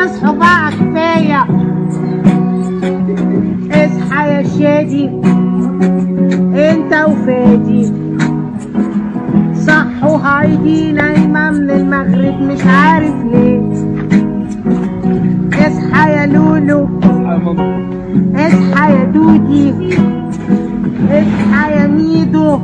تصحوا بقى كفاية. اصحى يا شادي. انت وفادي. صحوا هايدي نايمة من المغرب مش عارف ليه. اصحى يا لولو. اصحى يا دودي. اصحى يا ميدو.